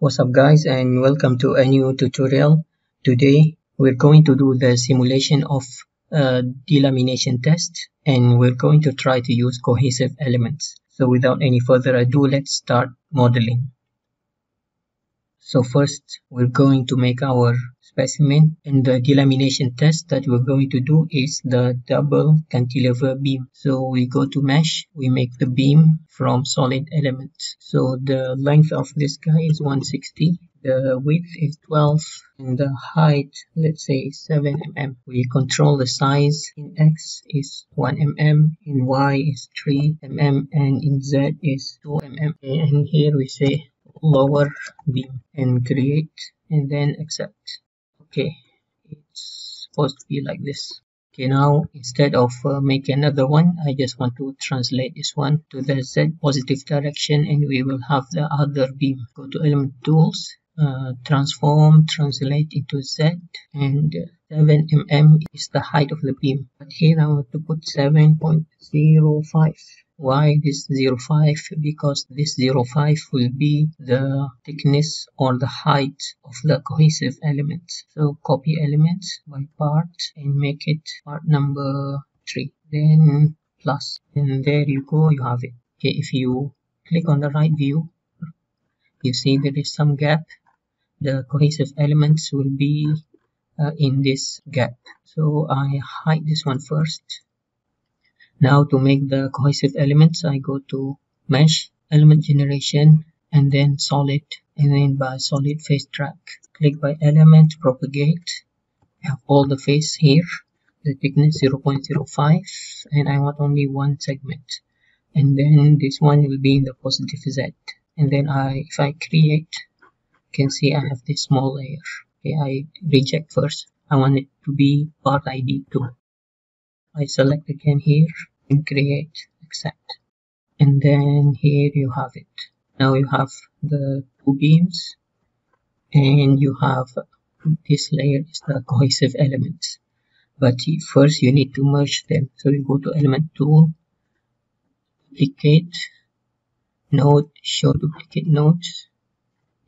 What's up guys and welcome to a new tutorial. Today we're going to do the simulation of a delamination test and we're going to try to use cohesive elements. So without any further ado let's start modeling. So first we're going to make our specimen and the delamination test that we're going to do is the double cantilever beam. So we go to mesh, we make the beam from solid elements. So the length of this guy is 160, the width is 12 and the height let's say 7 mm. We control the size in x is 1 mm, in y is 3 mm and in z is 2 mm. And here we say lower beam and create and then accept. Okay it's supposed to be like this. Okay now instead of uh, make another one I just want to translate this one to the Z positive direction and we will have the other beam go to element tools uh, transform translate into Z and 7 mm is the height of the beam. But here I want to put 7.05 why this 05 because this 05 will be the thickness or the height of the cohesive element. So copy elements by part and make it part number 3 then plus. And there you go you have it. Okay if you click on the right view you see there is some gap. The cohesive elements will be uh, in this gap. So I hide this one first now to make the cohesive elements, I go to mesh, element generation, and then solid, and then by solid face track. Click by element, propagate. I have all the face here, the thickness 0.05, and I want only one segment. And then this one will be in the positive Z. And then I, if I create, you can see I have this small layer. Okay, I reject first. I want it to be part ID 2. I select again here and create accept. And then here you have it. Now you have the two beams and you have this layer is the cohesive elements. But first you need to merge them. So you go to element tool duplicate node show duplicate nodes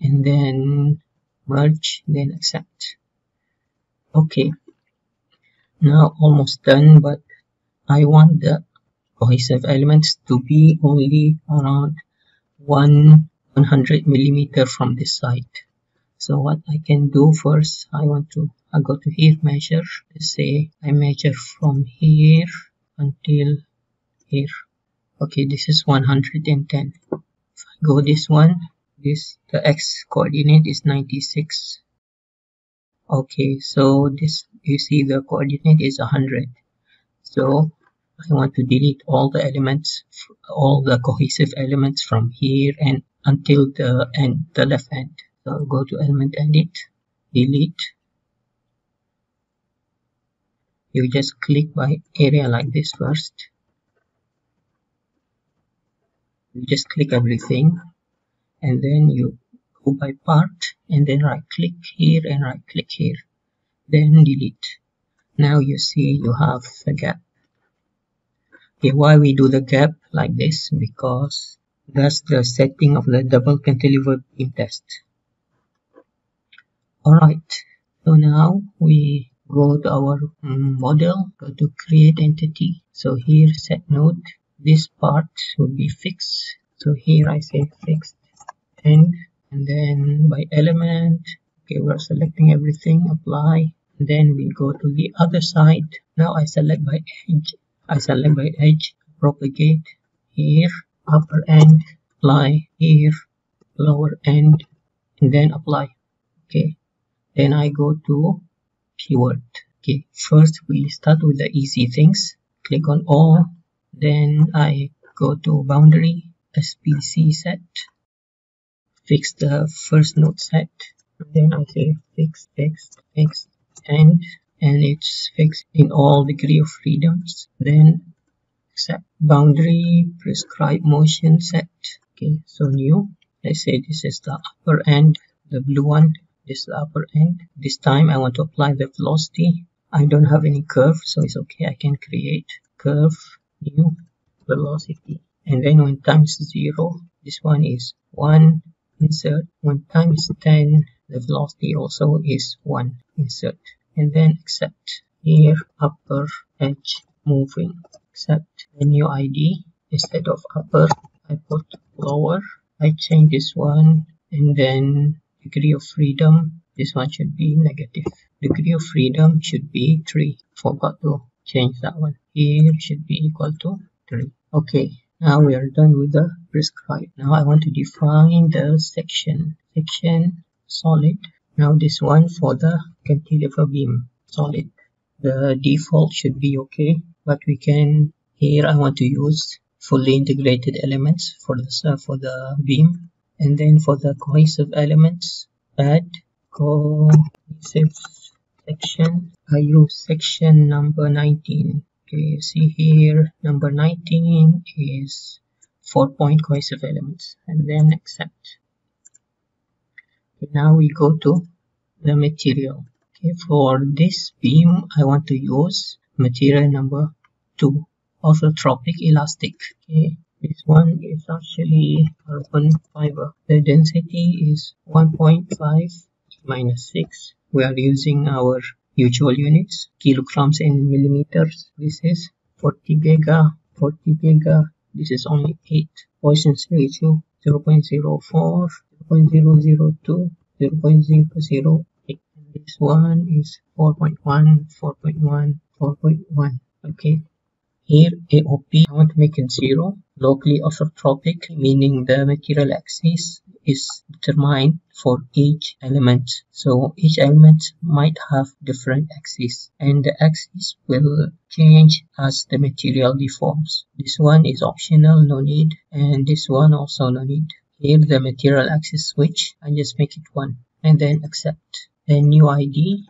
and then merge then accept. Okay. Now almost done but I want the cohesive elements to be only around one 100 millimeter from this side. So what I can do first I want to I go to here measure. Let's say I measure from here until here. Okay this is 110 if I go this one this the x coordinate is 96 okay so this you see the coordinate is 100 so I want to delete all the elements all the cohesive elements from here and until the end the left end. So go to element edit delete. You just click by area like this first. You just click everything and then you go by part and then right click here and right click here. Then delete. Now you see you have a gap okay why we do the gap like this? Because that's the setting of the double cantilever beam test. Alright so now we go to our model go to create entity. So here set node. This part will be fixed. So here I say fixed end and then by element okay we're selecting everything apply then we go to the other side. Now I select by edge I select by edge propagate here upper end apply here lower end and then apply. Okay. Then I go to keyword. Okay. First we start with the easy things. Click on all. Then I go to boundary SPC set. Fix the first node set. Then I say fix fix fix and and it's fixed in all degree of freedoms. Then set boundary prescribe motion set. Okay so new. Let's say this is the upper end the blue one. This is the upper end. This time I want to apply the velocity. I don't have any curve so it's okay. I can create curve new velocity. And then when times zero. This one is 1 insert. 1 times 10 the velocity also is 1 insert and then accept here upper edge moving. Accept the new id instead of upper. I put lower. I change this one and then degree of freedom. This one should be negative. Degree of freedom should be 3 forgot to change that one. Here should be equal to 3 okay now we are done with the prescribe. Now I want to define the section. Section solid. Now this one for the cantilever beam. Solid. The default should be okay, but we can here I want to use fully integrated elements for the uh, for the beam, and then for the cohesive elements add cohesive section. I use section number 19 okay see here number 19 is four point cohesive elements. And then accept now we go to the material. Okay for this beam i want to use material number two orthotropic elastic. Okay this one is actually carbon fiber. The density is 1.5 minus 6 we are using our usual units kilograms and millimeters. This is 40 giga 40 giga. This is only 8 Poisson's ratio 0 0.04 0 0.002 0 0.008 this one is 4.1 4.1 4.1 okay here AOP I want to make it 0 locally orthotropic meaning the material axis is determined for each element. So each element might have different axes and the axis will change as the material deforms. This one is optional, no need, and this one also no need. Here the material axis switch, I just make it 1 and then accept. A new ID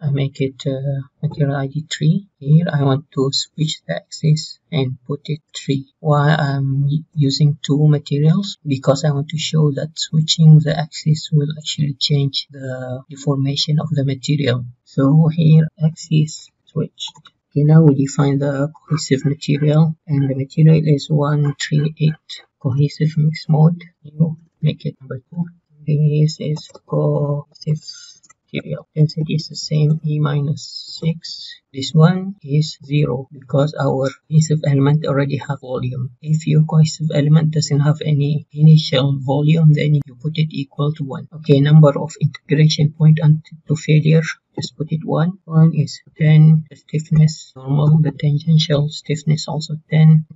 I make it uh, material ID 3 here I want to switch the axis and put it 3 why I'm using two materials because I want to show that switching the axis will actually change the deformation of the material. So here axis switched. Okay now we define the cohesive material and the material is 138 cohesive mix mode you make it number 2 this is cohesive material. Density is the same, E minus 6. This one is 0 because our cohesive element already have volume. If your cohesive element doesn't have any initial volume, then you put it equal to 1. Okay, number of integration point to failure, just put it 1. 1 is 10, the stiffness normal, the tangential stiffness also 10.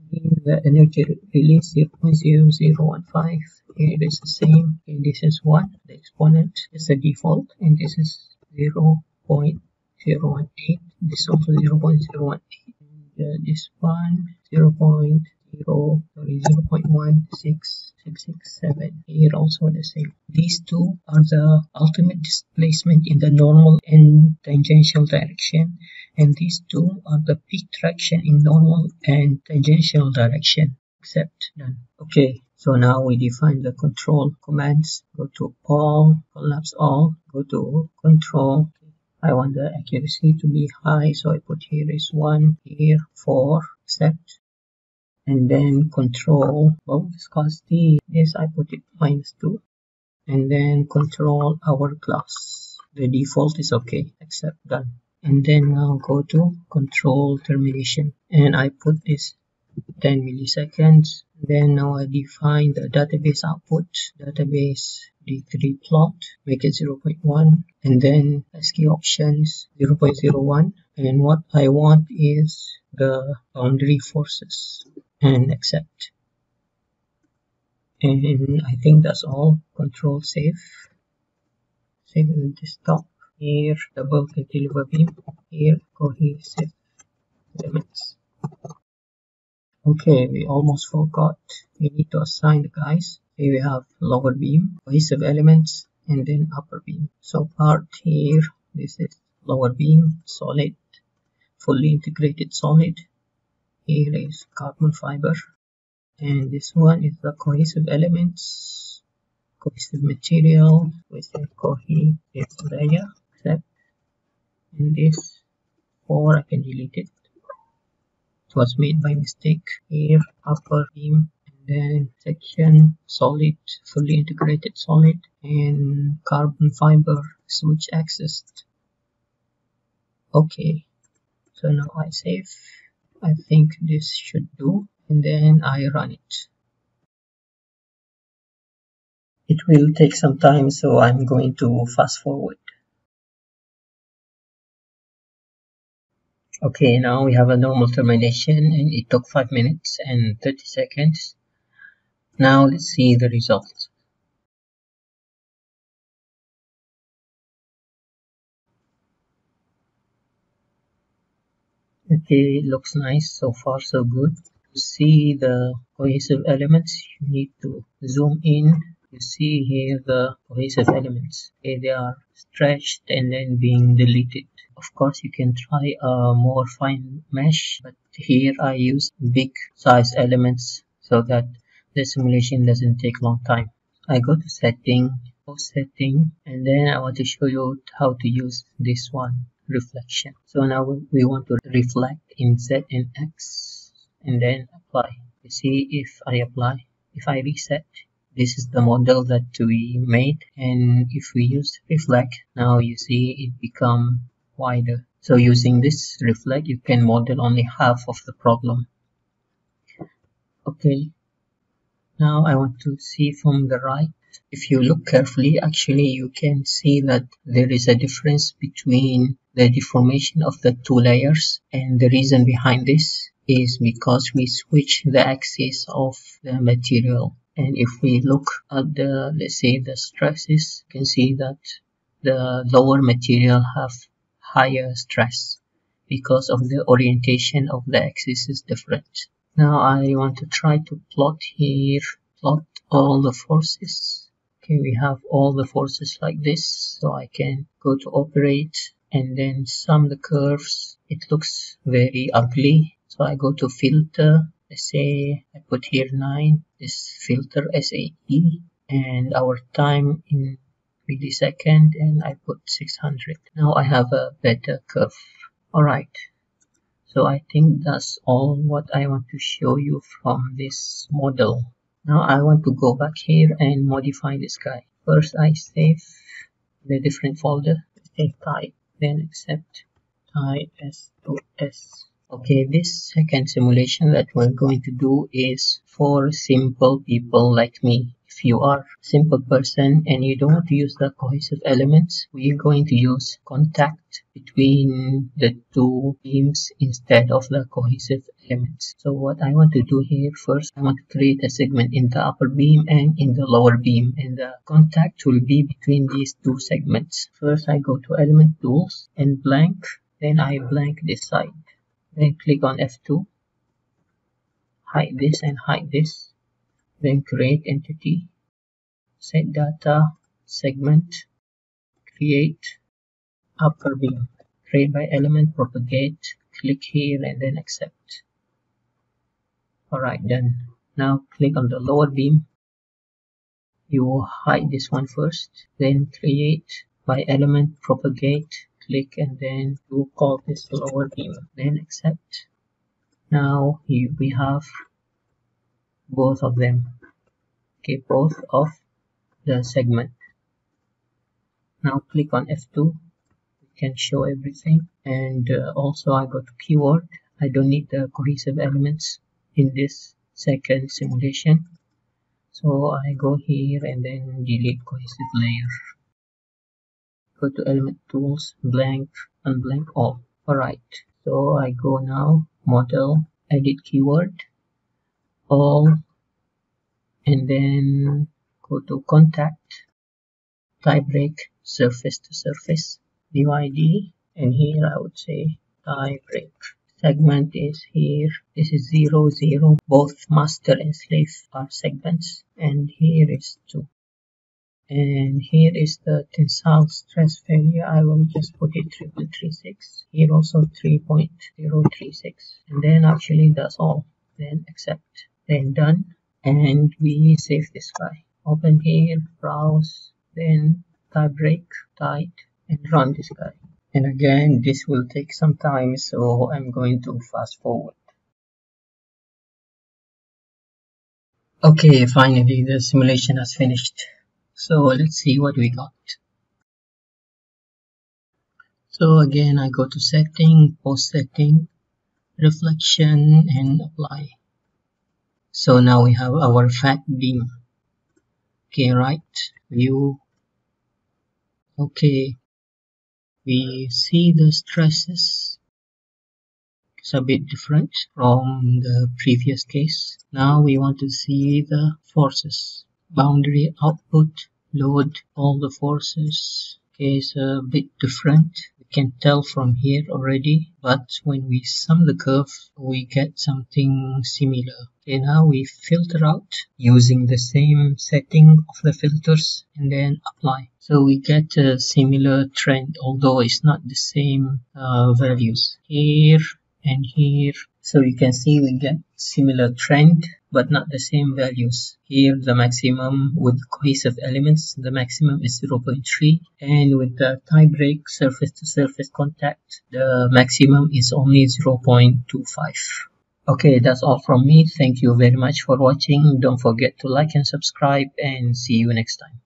The energy release 0.0015 it is the same okay, this is 1 the exponent is the default and this is 0 0.018 this also 0 0.018 and uh, this one 0. 0 sorry 0.16667 here also the same these two are the ultimate displacement in the normal and tangential direction and these two are the peak traction in normal and tangential direction except done okay so now we define the control commands. Go to all, collapse all, go to control. I want the accuracy to be high, so I put here is 1, here 4, set. And then control, well, viscosity, this I put it minus 2. And then control hourglass. The default is okay, except done. And then now go to control termination. And I put this 10 milliseconds then now I define the database output database d3 plot make it 0.1 and then ASCII options 0.01 and what I want is the boundary forces and accept and I think that's all control save save in desktop here double cantilever beam here cohesive limits Okay, we almost forgot. We need to assign the guys. Here we have lower beam, cohesive elements, and then upper beam. So part here, this is lower beam, solid, fully integrated solid. Here is carbon fiber. And this one is the cohesive elements, cohesive material with a cohesive layer, except in this, or I can delete it. It was made by mistake. Here upper beam and then section solid fully integrated solid and carbon fiber switch accessed okay so now I save I think this should do and then I run it. It will take some time so I'm going to fast forward. Okay now we have a normal termination and it took 5 minutes and 30 seconds. Now let's see the results okay looks nice. So far so good. To see the cohesive elements. You need to zoom in. You see here the cohesive elements. Okay, they are stretched and then being deleted. Of course you can try a more fine mesh but here I use big size elements so that the simulation doesn't take long time. I go to setting post setting and then I want to show you how to use this one reflection. So now we want to reflect in Z and X and then apply. You see if I apply, if I reset, this is the model that we made and if we use reflect, now you see it become wider. So using this reflect, you can model only half of the problem. Okay, now I want to see from the right if you look carefully actually you can see that there is a difference between the deformation of the two layers and the reason behind this is because we switch the axis of the material. And if we look at the let's say the stresses you can see that the lower material have higher stress because of the orientation of the axis is different. Now I want to try to plot here plot all the forces. Okay we have all the forces like this so I can go to operate and then sum the curves it looks very ugly. So I go to filter let's say I put here 9 this filter SAE and our time in millisecond and I put 600 now I have a better curve. Alright so I think that's all what I want to show you from this model. Now I want to go back here and modify this guy. First I save the different folder. Say type then accept type s to s. Okay this second simulation that we're going to do is for simple people like me if you are a simple person and you don't use the cohesive elements we're going to use contact between the two beams instead of the cohesive elements. So what I want to do here first I want to create a segment in the upper beam and in the lower beam and the contact will be between these two segments. First I go to element tools and blank then I blank this side. Then click on F2 hide this and hide this then create entity set data segment create upper beam create by element propagate click here and then accept. Alright done. Now click on the lower beam. You will hide this one first then create by element propagate click and then you call this lower beam then accept. Now we have both of them. Okay both of the segment. Now click on F2 it can show everything. And uh, also I go to keyword. I don't need the cohesive elements in this second simulation. So I go here and then delete cohesive layer. Go to element tools blank unblank all. Alright. So I go now model edit keyword all and then go to contact tie break surface to surface new ID and here I would say tie break segment is here. This is 0 0 both master and slave are segments. And here is 2 and here is the tensile stress failure. I will just put it 3.36 here also 3.036 and then actually that's all. Then accept. Then done. And we save this guy open here browse then tie break tight and run this guy and again this will take some time so I'm going to fast forward Okay, finally the simulation has finished. So let's see what we got. So again, I go to setting, post setting, reflection and apply. So now we have our fat beam. Okay, right, view. Okay, we see the stresses it's a bit different from the previous case. Now we want to see the forces. Boundary output, load, all the forces. Okay, it's a bit different. Can tell from here already, but when we sum the curve, we get something similar. Okay, now we filter out using the same setting of the filters and then apply. So we get a similar trend, although it's not the same uh, values. Here and here so you can see we get similar trend but not the same values. Here the maximum with cohesive elements the maximum is 0.3 and with the tie break surface to surface contact the maximum is only 0.25 okay that's all from me. Thank you very much for watching. Don't forget to like and subscribe and see you next time